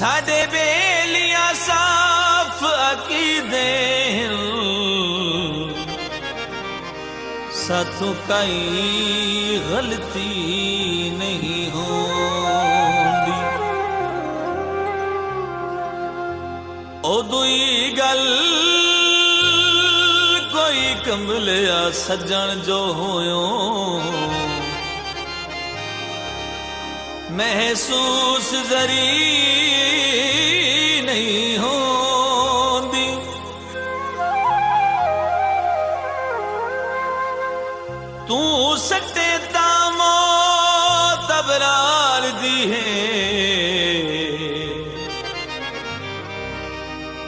ਸਾਡੇ ਬੇਲੀਆਂ ਸਾਫ਼ ਅਕੀਦੇ ਸਾਥੋਂ ਕਈ ਗਲਤੀ ਨਹੀਂ ਹੁੰਦੀ ਉਦੋਂ ਹੀ ਗੱਲ ਕੋਈ ਕੰਬਲਿਆ ਸੱਜਣ ਜੋ ਹੋਇਓ महसूस जरी नहीं होती तू सकते दामो तबरार दी है।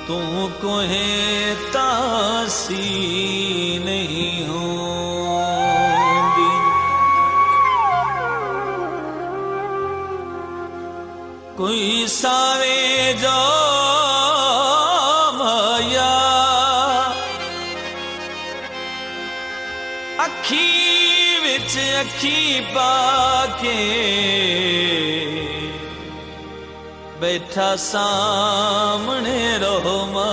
तू को तासी नहीं हो। सावे जो मखी विच अखी पाके बैठा सामने रहो म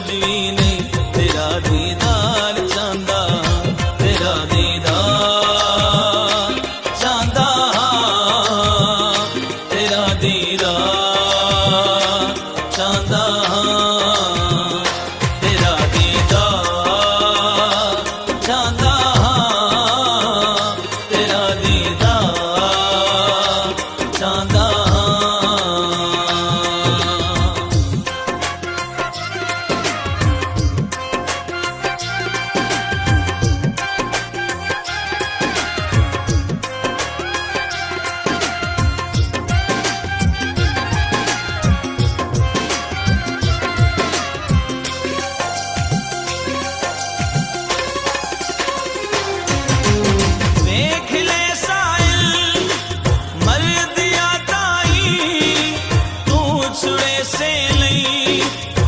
ਕੁਝ ਵੀ ਨਹੀਂ ਤੇਰਾ ਦੀਦਾਰ ਚਾਹੁੰਦਾ ਤੇਰਾ ਦੀਦਾਰ ਚਾਹੁੰਦਾ ਤੇਰਾ ਦੀਦਾਰ ਚਾਹੁੰਦਾ कैसे नहीं